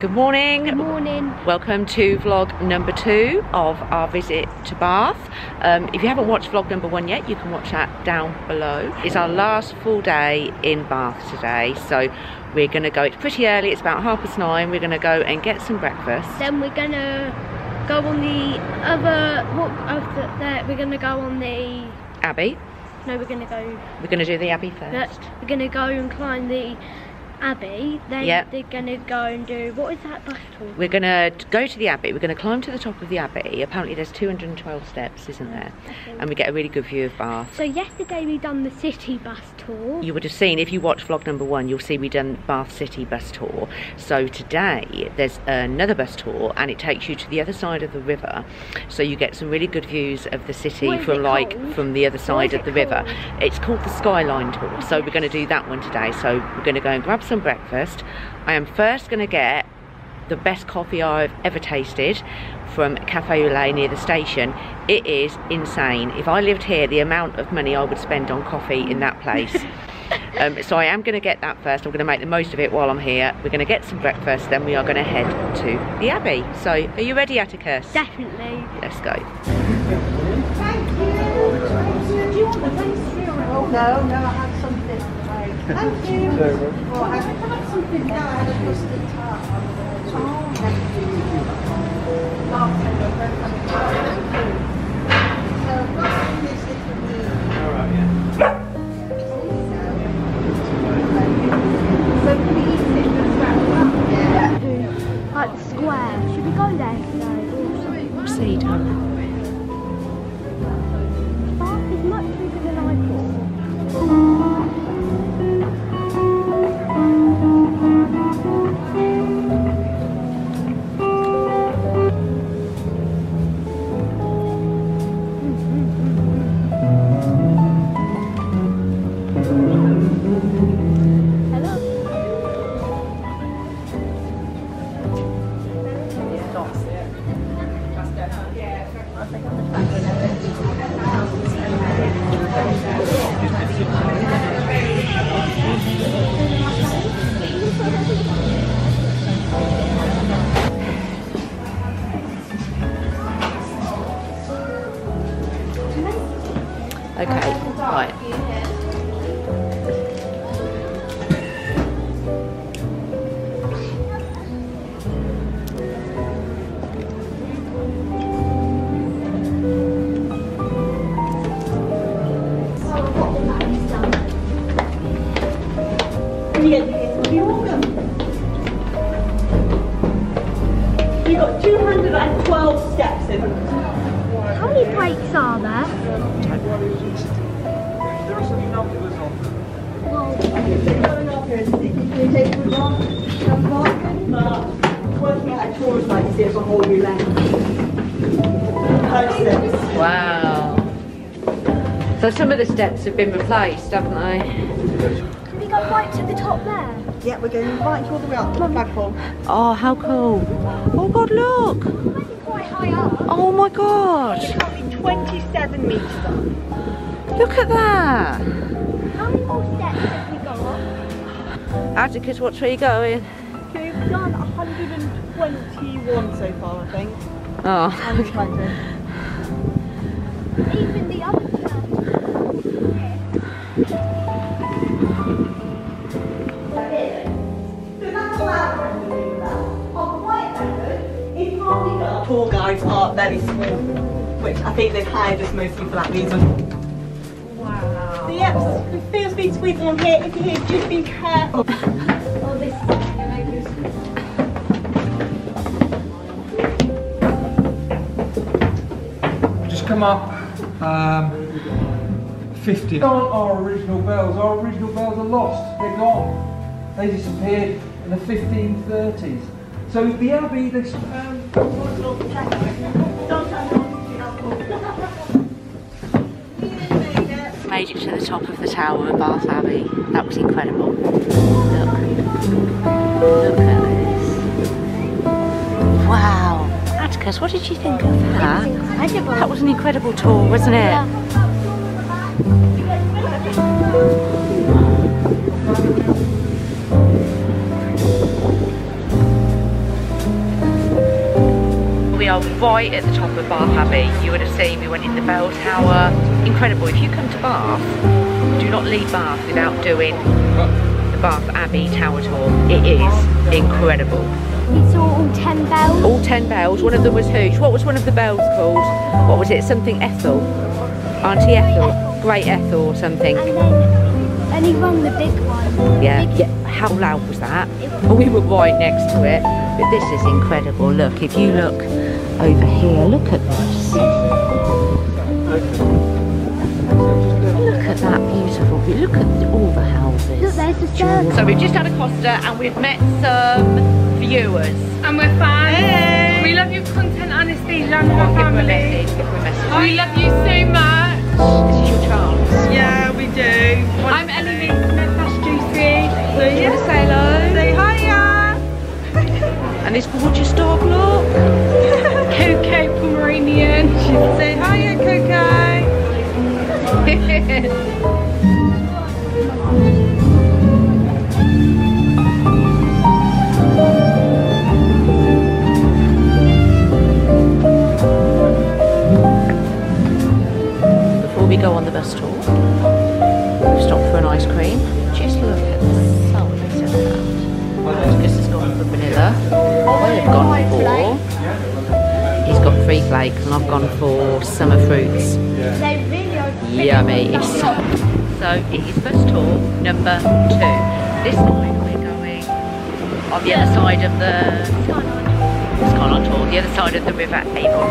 Good morning. Good morning. Welcome to vlog number two of our visit to Bath. Um, if you haven't watched vlog number one yet, you can watch that down below. It's our last full day in Bath today, so we're going to go, it's pretty early, it's about half past nine, we're going to go and get some breakfast. Then we're gonna go on the other. What after that? We're gonna go on the. Abbey, No, we're gonna go. we're going to do the Abbey first. First, we're gonna go and climb the Abbey. Then Yep. they're gonna go and do. What is that bus called? We're going to go to the Abbey, we're going to climb to the top of the Abbey. Apparently there's 212 steps, isn't there? And we get a really good view of Bath. So yesterday we done the city bus tour. You would have seen, if you watch vlog number one, you'll see we done Bath City bus tour. So today there's another bus tour and it takes you to the other side of the river. So you get some really good views of the city from like called? from the other side of the it river. It's called the Skyline Tour. So we're going to do that one today. So we're going to go and grab some breakfast. I am first going to get the best coffee I've ever tasted from Cafe au Lait near the station. It is insane. If I lived here, the amount of money I would spend on coffee in that place. um, so I am going to get that first. I'm going to make the most of it while I'm here. We're going to get some breakfast, then we are going to head to the Abbey. So are you ready, Atticus? Definitely. Let's go. thank Oh, no, no, I had something. Right. Thank you. I had something. No, I had a custard tart. Oh, Last time I on. So, I've got this little room. You've got 212 steps in. How many breaks are there? Well, Going up here, if you take the wrong, the wrong, but working out a tour is like this is a whole new length. Wow. So some of the steps have been replaced, haven't they? can we go right to the top there? Yeah, we're going right all the way up to the flagpole. Oh, how cool. Oh God, look. Quite high up. Oh my God. It's probably 27 metres up. Look at that. How many more steps have we got? Atticus, watch where you're going. Okay, we've done 121 so far, I think. Oh, I'm. Even the other Tour are very small, which I think they've hired us mostly for that reason. Wow. So yeah, feel free to squeeze along here. If you're here, just be careful. Oh, this. Just come up um, 50. Aren't our original bells? Our original bells are lost. They're gone. They disappeared in the 1530s. So the Abbey, they um, made it to the top of the tower of Bath Abbey. That was incredible. Look. Look at this. Wow. Atticus, what did you think of that? Incredible. That was an incredible tour, wasn't it? Yeah. Right at the top of Bath Abbey. You would have seen we went in the bell tower. Incredible. If you come to Bath, do not leave Bath without doing the Bath Abbey Tower Tour. It is incredible. We saw all 10 bells. All 10 bells. One of them was huge. What was one of the bells called? What was it? Something Ethel. Auntie Ethel. Great Ethel or something. And he rung the big one. Yeah. Big- yeah. How loud was that? Oh, we were right next to it. But this is incredible. Look, if you look over here, look at this. Look at that beautiful view. Look at all the Look, houses. there's the circle. So we've just had a Costa and we've met some viewers. And we're fans. We love your content, honestly. Love Give our them a family. message. Give them a message. We love you on tour, we've stopped for an ice cream. Just look at the size of that. Marcus has gone for vanilla. I have gone for. He's got three flakes, and I've gone for summer fruits. They really are. Yummy. So, it is bus tour number two. This time we're going on the other side of the Skyline tour, the other side of the River Avon.